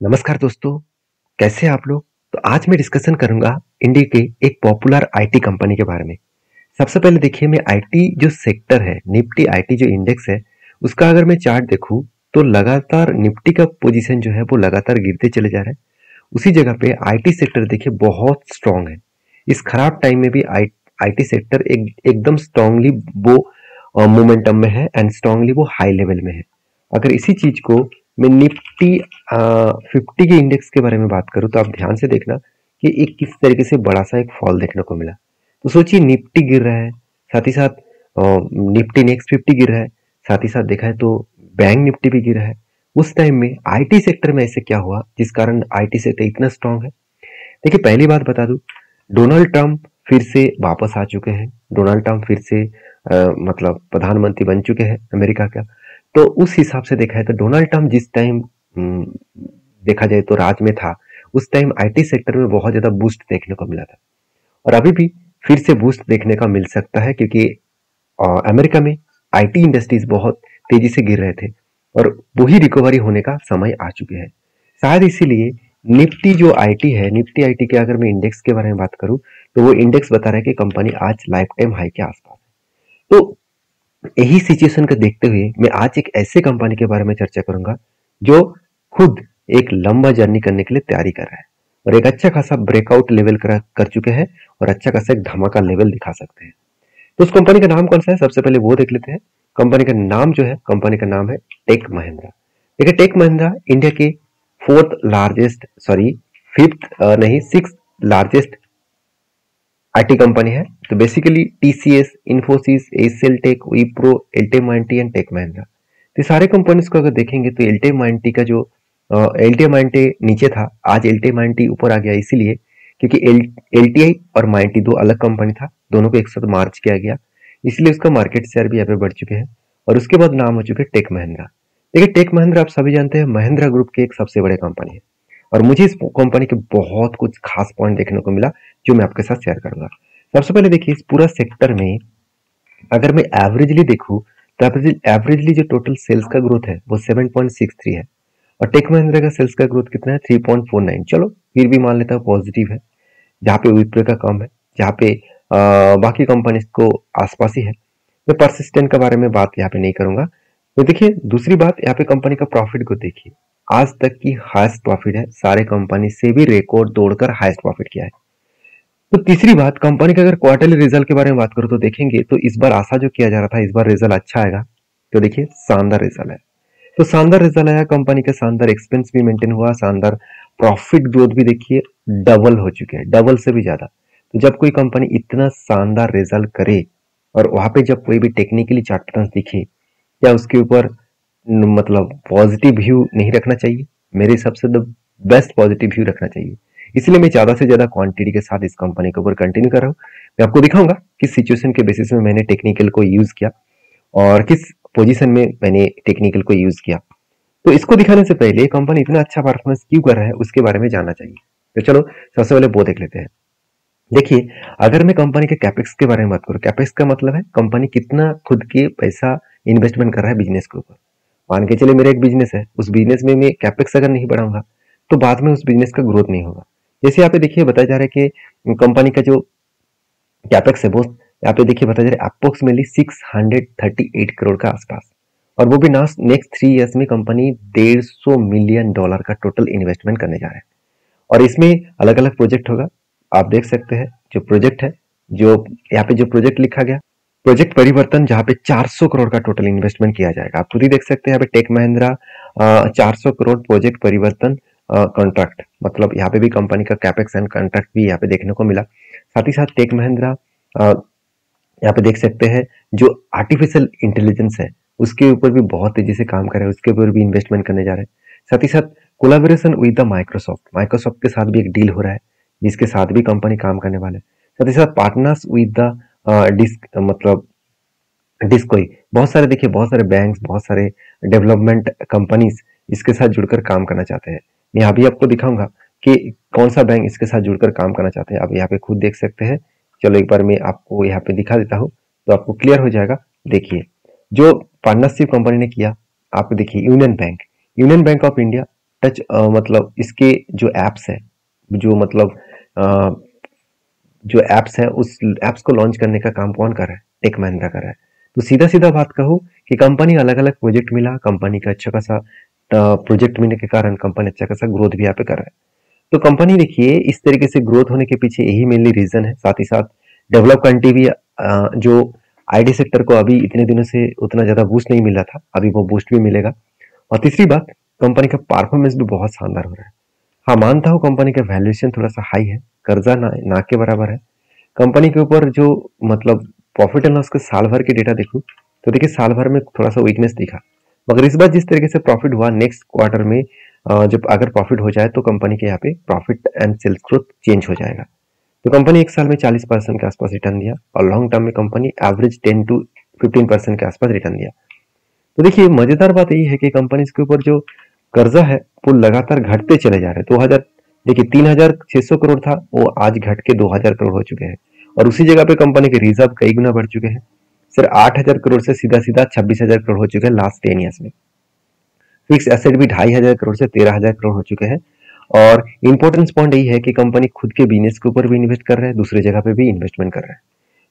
नमस्कार दोस्तों, कैसे आप लोग? तो आज मैं डिस्कशन करूँगा इंडिया के एक पॉपुलर आईटी कंपनी के बारे में। सबसे पहले देखिए, मैं आईटी जो सेक्टर है निफ्टी आईटी जो इंडेक्स है, उसका अगर मैं चार्ट देखूँ तो लगातार निफ्टी का पोजीशन जो है, वो लगातार गिरते चले जा रहे हैं। उसी जगह पे आईटी सेक्टर देखिए, बहुत स्ट्रांग है। इस खराब टाइम में भी आई आईटी सेक्टर एक, एकदम स्ट्रांगली वो मोमेंटम में है एंड स्ट्रांगली वो हाई लेवल में है। अगर इसी चीज़ को मैं निफ्टी फिफ्टी के इंडेक्स के बारे में बात करूँ तो आप ध्यान से देखना कि एक किस तरीके से बड़ा सा एक फॉल देखने को मिला। तो सोचिए निफ्टी गिर रहा है साथ ही साथ निफ्टी नेक्स्ट फिफ्टी गिर रहा है साथ ही साथ देखा है तो बैंक निफ्टी भी गिर रहा है। उस टाइम में आईटी सेक्टर में ऐसे क्या हुआ जिस कारण आईटी सेक्टर इतना स्ट्रांग है? देखिए पहली बात बता दू डोनाल्ड ट्रंप फिर से वापस आ चुके हैं। डोनाल्ड ट्रंप फिर से आ, मतलब प्रधानमंत्री बन चुके हैं अमेरिका का। तो उस हिसाब से देखा है तो डोनाल्ड ट्रंप जिस टाइम हम्म, देखा जाए तो राज में था उस टाइम आईटी सेक्टर में बहुत ज़्यादा बूस्ट देखने को मिला था। और अभी भी फिर से बूस्ट देखने का मिल सकता है क्योंकि अमेरिका में आईटी इंडस्ट्रीज़ बहुत तेज़ी से गिर रहे थे और वही रिकवरी होने का समय आ चुके हैं। शायद इसीलिए निफ्टी जो आईटी है निफ्टी आईटी के अगर मैं इंडेक्स के बारे में बात करूँ तो वो इंडेक्स बता रहा है कि कंपनी आज लाइफ टाइम हाई के आसपास है। तो यही सिचुएशन को देखते हुए मैं आज एक ऐसे कंपनी के बारे में चर्चा करूँगा जो खुद एक लंबा जर्नी करने के लिए तैयारी कर रहा है और एक अच्छा खासा ब्रेकआउट लेवल कर, कर चुके हैं और अच्छा खासा एक धमाका लेवल दिखा सकते हैं। तो उस कंपनी का नाम कौन सा है? सबसे पहले वो देख लेते हैं। कंपनी का नाम जो है कंपनी का नाम है टेक महिंद्रा देखिए टेक महिंद्रा इंडिया के फोर्थ लार्जेस्ट सॉरी फिफ्थ नहीं सिक्स लार्जेस्ट आईटी कंपनी है तो basically TCS Infosys HCL tech Wipro LTI Mindtree and tech Mahindra तो सारे कंपनीज़ को अगर देखेंगे तो एल्टे माइंटी का जो एल्टे माइंटी नीचे था, आज एल्टे माइंटी ऊपर आ गया इसीलिए क्योंकि एल और माइंटी दो अलग कंपनी था, दोनों को एक साथ मार्च किया गया, इसलिए उसका मार्केट शेयर भी यहाँ पे बढ़ चुके हैं और उसके बाद नाम हो चुके टेक महिंद्रा देखिए टेक महिंद्रा आप सभी जानते हैं महिंद्रा ग्रुप के एक सबसे बड़े कंपनी है। और मुझे इस कंपनी के बहुत कुछ खास पॉइंट देखने को मिला जो मैं आपके साथ शेयर करूँगा। सबसे पहले देखिए इस पूरा सेक्टर में अगर मैं एवरेजली देखूँ तो एवरेजली जो टोटल सेल्स का ग्रोथ है वो 7.63 है। और टेक महिंद्रा का सेल्स का ग्रोथ कितना है? 3.49 चलो फिर भी मान लेता हूँ पॉजिटिव है जहाँ पे विप्रो का कम है जहाँ पे आ, बाकी कंपनी को आसपास ही है। मैं परसिस्टेंट के बारे में बात यहाँ पे नहीं करूँगा। तो देखिए दूसरी बात यहाँ पे कंपनी का प्रॉफिट को देखिए। आज तक की हाईएस्ट प्रॉफिट है। सारे कंपनी से भी रिकॉर्ड तोड़कर हाईएस्ट प्रॉफिट किया है। तो तीसरी बात कंपनी का अगर क्वार्टरली रिज़ल्ट के बारे में बात करो तो देखेंगे तो इस बार आशा जो किया जा रहा था, इस बार रिज़ल्ट अच्छा आएगा। तो देखिए, शानदार रिज़ल्ट है। तो शानदार रिज़ल्ट आया कंपनी का शानदार एक्सपेंस भी मेंटेन हुआ, शानदार प्रॉफिट ग्रोथ भी देखिए डबल हो चुके हैं डबल से भी ज़्यादा। तो जब कोई कंपनी इतना शानदार रिज़ल्ट करे, और वहाँ पे जब कोई भी टेक्निकली चार्ट दिखे, या उसके ऊपर मतलब पॉजिटिव व्यू नहीं रखना चाहिए। मेरे हिसाब से द बेस्ट पॉजिटिव व्यू रखना चाहिए। इसलिए मैं ज़्यादा से ज़्यादा क्वांटिटी के साथ इस कंपनी के ऊपर कंटिन्यू कर रहा हूँ। मैं आपको दिखाऊँगा किस सिचुएशन के बेसिस में मैंने टेक्निकल को यूज़ किया और किस पोजीशन में मैंने टेक्निकल को यूज़ किया। तो इसको दिखाने से पहले कंपनी इतना अच्छा परफॉर्मेंस क्यों कर रहा है, उसके बारे में जानना चाहिए। तो चलो, सबसे पहले वो देख लेते हैं। देखिए, अगर मैं कंपनी के कैपेक्स के बारे में बात करूँ कैपेक्स का मतलब है कंपनी कितना खुद के पैसा इन्वेस्टमेंट कर रहा है बिज़नेस के ऊपर। मान के चले मेरा एक बिज़नेस है। उस बिज़नेस में मैं कैपेक्स अगर नहीं बढ़ाऊँगा तो बाद में उस बिज़नेस का ग्रोथ नहीं होगा। जैसे यहाँ पे देखिए बताया जा रहा है कि कंपनी का जो कैपेक्स है, वो यहाँ पे देखिए बताया जा रहा है approximately six hundred thirty eight crore का आसपास। और वो भी ना नेक्स्ट थ्री ईयर्स में कंपनी डेढ़ सौ मिलियन डॉलर का टोटल इन्वेस्टमेंट करने जा रहा है। और इसमें अलग अलग प्रोजेक्ट होगा। आप देख सकते हैं, जो प्रोजेक्ट है, जो यहाँ पे जो प्रोजेक्ट लिखा गया प्रोजेक्ट परिवर्तन जहाँ पे 400 करोड़ का टोटल इन्वेस्टमेंट किया जाएगा। आप खुद ही देख सकते हैं यहाँ पे tech Mahindra 400 crore project Parivartan contract मतलब यहाँ पे भी कंपनी का कैपेक्स एंड कॉन्ट्रैक्ट भी यहाँ पे देखने को मिला। साथ ही साथ टेक महिंद्रा यहाँ पे देख सकते हैं जो आर्टिफिशियल इंटेलिजेंस है, उसके ऊपर भी बहुत तेज़ी से काम कर रहे हैं, उसके ऊपर भी इन्वेस्टमेंट करने जा रहे हैं। साथ ही साथ collaboration with the Microsoft Microsoft के साथ भी एक डील हो रहा है, जिसके साथ भी कंपनी काम करने वाले साथ ही साथ पार्टनर्स विद द डिस्क मतलब डिस्कोई बहुत सारे देखिए बहुत सारे बैंक्स बहुत सारे डेवलपमेंट कंपनीज़ इसके साथ जुड़कर काम करना चाहते हैं। मैं यहाँ भी आपको दिखाऊँगा कि कौन सा बैंक इसके साथ जुड़कर काम करना चाहते हैं। आप यहाँ पे खुद देख सकते हैं। चलो एक बार मैं आपको यहाँ पे दिखा देता हूँ तो आपको क्लियर हो जाएगा। देखिए जो पार्टनरशिप कंपनी ने किया आप देखिए union bank union bank of India touch मतलब इसके जो एप्स है जो मतलब आ, जो एप्स है, उस एप्स को लॉन्च करने का काम कौन कर रहा है? टेक महिंद्रा कर रहा है। तो सीधा सीधा बात कहूँ कि कंपनी अलग अलग प्रोजेक्ट मिला कंपनी का अच्छा खासा प्रोजेक्ट मिलने के कारण कंपनी अच्छा खासा ग्रोथ भी यहाँ पे कर रहा है। तो कंपनी देखिए, इस तरीके से ग्रोथ होने के पीछे यही मेनली रीजन है। साथ ही साथ डेवलप कंट्री भी जो आईटी सेक्टर को अभी इतने दिनों से उतना ज़्यादा बूस्ट नहीं मिला था, अभी वो बूस्ट भी मिलेगा। और तीसरी बात कंपनी का परफॉर्मेंस भी बहुत शानदार हो रहा है। हाँ मानता हूँ कंपनी का वैल्यूएशन थोड़ा सा हाई है कर्जा ना, ना के बराबर है। कंपनी के ऊपर जो मतलब प्रॉफिट एंड लॉस के साल भर के डेटा देखूँ तो देखिए साल भर में थोड़ा सा वीकनेस दिखा। मगर इस बार जिस तरीके से प्रॉफिट हुआ नेक्स्ट क्वार्टर में जब अगर प्रॉफिट हो जाए तो कंपनी के यहाँ पे profit and sales growth change हो जाएगा। तो कंपनी एक साल में 40 परसेंट के आसपास रिटर्न दिया और लॉन्ग टर्म में कंपनी एवरेज 10 टू 15 परसेंट के आसपास रिटर्न दिया। तो देखिए मज़ेदार बात यही है कि कंपनी के ऊपर जो कर्जा है वो लगातार घटते चले जा रहे हैं। दो हज़ार, देखिए, तीन हज़ार छह सौ करोड़ था, वो आज घट के दो हज़ार करोड़ हो चुके हैं। और उसी जगह पे कंपनी के रिज़र्व कई गुना बढ़ चुके हैं। सिर्फ़ आठ हज़ार करोड़ से सीधा सीधा छब्बीस हज़ार करोड़ हो चुके हैं लास्ट टेन ईयर्स में। फिक्स एसेट भी ढाई हज़ार करोड़ से तेरह हज़ार करोड़ हो चुके हैं। और इंपॉर्टेंस पॉइंट यही है कि कंपनी खुद के बिज़नेस के ऊपर भी इन्वेस्ट कर रहा है, दूसरे जगह पे भी इन्वेस्टमेंट कर रहा है।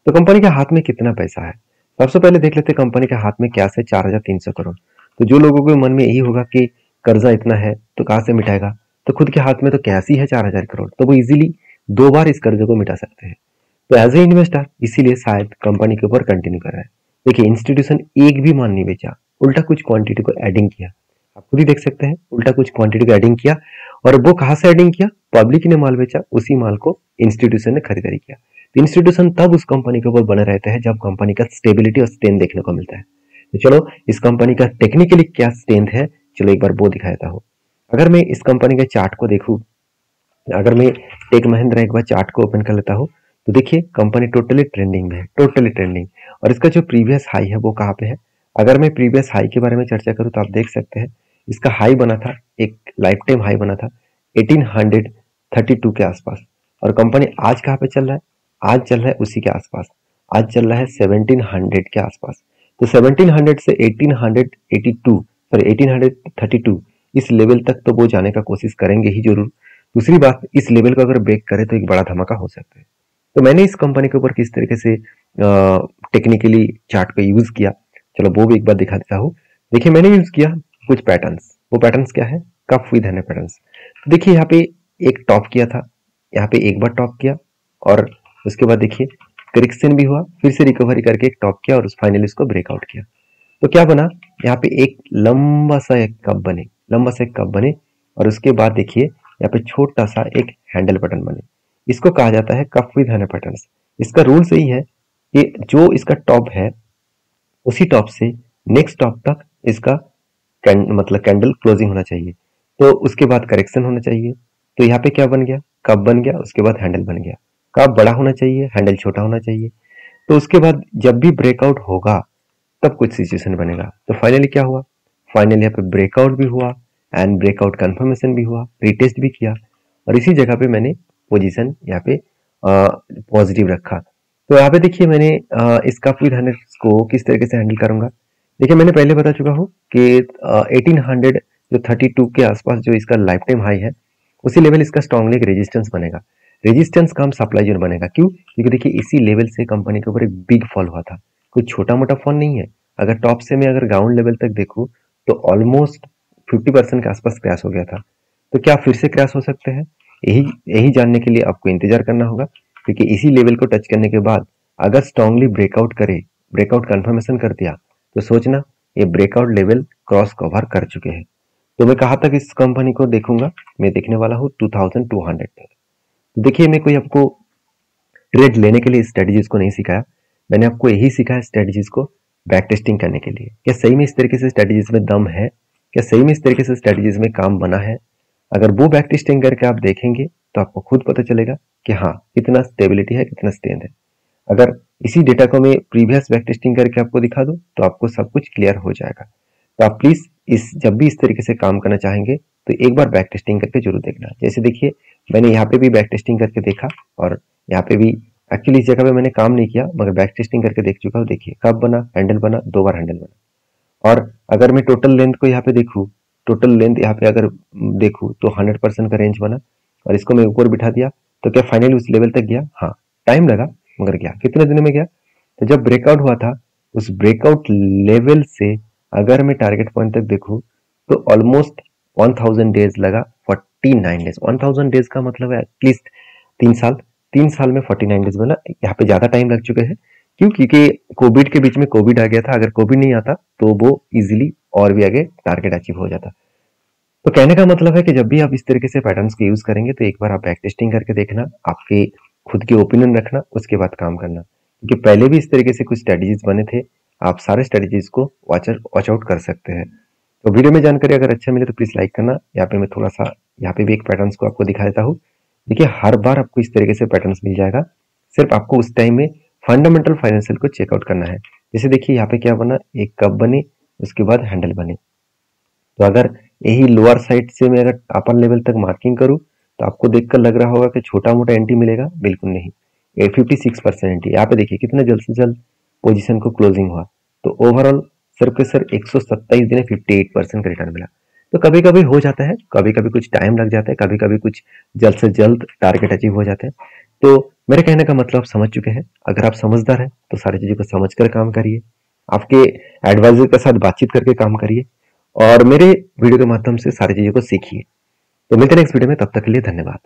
तो कंपनी के हाथ में कितना पैसा है? सबसे पहले देख लेते हैं कंपनी के हाथ में क्या है चार हज़ार तीन सौ करोड़। तो जो लोगों के मन में यही होगा कि कर्जा इतना है तो कहाँ से मिटाएगा? तो खुद के हाथ में तो ही है चार हज़ार करोड़। तो वो इजीली दो बार इस कर्जे को मिटा सकते हैं। तो एज ए इन्वेस्टर इसीलिए शायद कंपनी के ऊपर कंटिन्यू कर रहा है। देखिए इंस्टीट्यूशन एक भी मान नहीं बेचा, उल्टा कुछ क्वांटिटी को एडिंग किया। आप खुद ही देख सकते हैं, उल्टा कुछ क्वांटिटी को एडिंग किया और वो कहाँ से एडिंग किया? पब्लिक ने माल बेचा, उसी माल को इंस्टीट्यूशन ने खरीदारी किया। तो इंस्टीट्यूशन तब उस कंपनी के ऊपर बने रहते हैं जब कंपनी का स्टेबिलिटी और स्ट्रेंथ देखने को मिलता है। तो चलो, इस कंपनी का टेक्निकली क्या स्ट्रेंथ है चलो एक बार वो दिखा देता हूँ। अगर मैं इस कंपनी के चार्ट को देखूँ, अगर मैं टेक महिंद्रा एक बार चार्ट को ओपन कर लेता हूँ तो देखिए कंपनी टोटली ट्रेंडिंग में है टोटली ट्रेंडिंग और इसका जो प्रीवियस हाई है वो कहाँ पे है? अगर मैं प्रीवियस हाई के बारे में चर्चा करूँ तो आप देख सकते हैं, इसका हाई बना था, एक लाइफ टाइम हाई बना था 1832 के आसपास। और कंपनी आज कहाँ पे चल रहा है? आज चल रहा है उसी के आसपास। आज चल रहा है 1700 के आसपास। तो 1700 से 1882 सॉरी 1832 इस लेवल तक तो वो जाने का कोशिश करेंगे ही ज़रूर। दूसरी बात, इस लेवल को अगर ब्रेक करे तो एक बड़ा धमाका हो सकता है। तो मैंने इस कंपनी के ऊपर किस तरीके से टेक्निकली चार्ट को यूज़ किया। चलो वो भी एक बार दिखा देता हूँ। देखिए, मैंने यूज़ किया कुछ पैटर्न्स वो पैटर्न्स क्या है? कफ विद है पैटर्न्स देखिए, यहाँ पे एक टॉप किया था। यहाँ पे एक बार टॉप किया और उसके बाद देखिए करेक्शन भी हुआ। फिर से रिकवरी करके एक टॉप किया और फाइनली उसको ब्रेकआउट किया। तो क्या बना? यहाँ पे एक लंबा सा एक कप बने लंबा सा एक कप बने और उसके बाद देखिए यहाँ पे छोटा सा एक हैंडल बटन बने। इसको कहा जाता है कफ विद हैंडल पैटर्न इसका रूल सही है कि जो इसका टॉप है उसी टॉप से नेक्स्ट टॉप तक इसका कैंड, मतलब कैंडल क्लोजिंग होना चाहिए। तो उसके बाद करेक्शन होना चाहिए। तो यहाँ पे क्या बन गया? कप बन गया उसके बाद हैंडल बन गया। कप बड़ा होना चाहिए हैंडल छोटा होना चाहिए। तो उसके बाद जब भी ब्रेकआउट होगा तब कुछ सिचुएशन बनेगा। तो फाइनली क्या हुआ? फाइनली यहाँ पे ब्रेकआउट भी हुआ एंड ब्रेकआउट कंफर्मेशन भी हुआ रिटेस्ट भी किया और इसी जगह पे मैंने पोजीशन यहाँ पे पॉजिटिव रखा। तो यहाँ पे देखिए मैंने आ, इसका फिर हंड्रेड को किस तरीके से हैंडल करूँगा? देखिए मैंने पहले बता चुका हूँ कि एटीन हंड्रेड जो थर्टी टू के आसपास जो इसका लाइफ टाइम हाई है उसी लेवल इसका स्ट्रॉन्गली एक रेजिस्टेंस बनेगा। रेजिस्टेंस का हम सप्लाई जोन बनेगा। क्यों? क्योंकि देखिए इसी लेवल से कंपनी के ऊपर एक बिग फॉल हुआ था। कोई छोटा मोटा फ़ोन नहीं है। अगर टॉप से मैं अगर ग्राउंड लेवल तक देखूँ तो ऑलमोस्ट फिफ्टी परसेंट के आसपास क्रैश हो गया था। तो क्या फिर से क्रैश हो सकते हैं? यही यही जानने के लिए आपको इंतज़ार करना होगा, क्योंकि इसी लेवल को टच करने के बाद अगर स्ट्रांगली ब्रेकआउट करे ब्रेकआउट कंफर्मेशन कर दिया तो सोचना, ये ब्रेकआउट लेवल क्रॉस कवर कर चुके हैं। तो मैं कहा तक इस कंपनी को देखूँगा? मैं देखने वाला हूँ टू थाउज़ेंड टू हंड्रेड तक देखिए, मैं कोई आपको ट्रेड लेने के लिए स्ट्रेटेजीज को नहीं सिखाया मैंने आपको यही सिखाया स्ट्रेटेजीज को बैक टेस्टिंग करने के लिए। क्या सही में इस तरीके से स्ट्रेटेजीज में दम है? क्या सही में इस तरीके से स्ट्रेटेजीज में काम बना है? अगर वो बैक टेस्टिंग करके आप देखेंगे तो आपको खुद पता चलेगा कि हाँ कितना स्टेबिलिटी है, कितना स्ट्रेंथ है। अगर इसी डेटा को मैं प्रीवियस बैक टेस्टिंग करके आपको दिखा दूँ तो आपको सब कुछ क्लियर हो जाएगा। तो आप प्लीज़ इस, जब भी इस तरीके से काम करना चाहेंगे तो एक बार बैक टेस्टिंग करके ज़रूर देखना। जैसे देखिए, मैंने यहाँ पे भी बैक टेस्टिंग करके देखा और यहाँ पे भी एक्चुअली इस जगह पे मैंने काम नहीं किया, मगर बैक टेस्टिंग करके देख चुका हूँ। देखिए, कब बना हैंडल बना, दो बार हैंडल बना। और अगर मैं टोटल लेंथ को यहाँ पे देखूँ टोटल लेंथ यहाँ पे अगर देखूँ तो हंड्रेड परसेंट का रेंज बना। और इसको मैं ऊपर बिठा दिया तो क्या फाइनली उस लेवल तक गया? हाँ टाइम लगा, मगर गया। कितने दिन में गया? तो जब ब्रेकआउट हुआ था, उस ब्रेकआउट लेवल से अगर मैं टारगेट पॉइंट तक देखूँ तो ऑलमोस्ट 1000 डेज़ लगा 49 डेज़ 1000 डेज़ का मतलब है एटलीस्ट तीन साल। तीन साल में 49 डेज़ बना यहाँ पे ज़्यादा टाइम लग चुके हैं, क्यों? क्योंकि कोविड के बीच में कोविड आ गया था, अगर कोविड नहीं आता तो वो इजिली और भी आगे टारगेट अचीव हो जाता। तो कहने का मतलब है कि जब भी आप इस तरीके से पैटर्न्स को यूज़ करेंगे तो एक बार आप बैक टेस्टिंग करके देखना, आपके खुद के ओपिनियन रखना, उसके बाद काम करना। क्योंकि पहले भी इस तरीके से कुछ स्ट्रेटेजीज बने थे, आप सारे स्ट्रेटेजीज को वॉच वॉच आउट कर सकते हैं। तो वीडियो में जानकारी अगर अच्छा मिले तो प्लीज़ लाइक करना। यहाँ पे मैं थोड़ा सा, यहाँ पे भी एक पैटर्न को आपको दिखा देता हूँ। देखिए, हर बार आपको इस तरीके से पैटर्न मिल जाएगा। सिर्फ़ आपको उस टाइम में फंडामेंटल फाइनेंशियल को चेकआउट करना है। जैसे देखिए, यहाँ पे क्या बना? एक कप बने, उसके बाद हैंडल बने। तो अगर यही लोअर साइड से मैं अगर अपर लेवल तक मार्किंग करूँ तो आपको देखकर लग रहा होगा कि छोटा मोटा एंटी मिलेगा। बिल्कुल नहीं। फिफ्टी सिक्स परसेंट एंटी यहाँ पे देखिए, कितना जल्द से जल्द पोजिशन को क्लोजिंग हुआ। तो ओवरऑल सिर्फ़ के सिर्फ़ एक सौ सत्ताईस दिन फिफ्टी एट परसेंट का रिटर्न मिला। तो कभी कभी हो जाता है कभी कभी कुछ टाइम लग जाता है कभी कभी कुछ जल्द से जल्द टारगेट अचीव हो जाते हैं। तो मेरे कहने का मतलब आप समझ चुके हैं। अगर आप समझदार हैं तो सारी चीज़ों को समझ कर काम करिए। आपके एडवाइजर के साथ बातचीत करके काम करिए और मेरे वीडियो के माध्यम से सारी चीज़ों को सीखिए। तो मिलते हैं नेक्स्ट वीडियो में, तब तक के लिए धन्यवाद।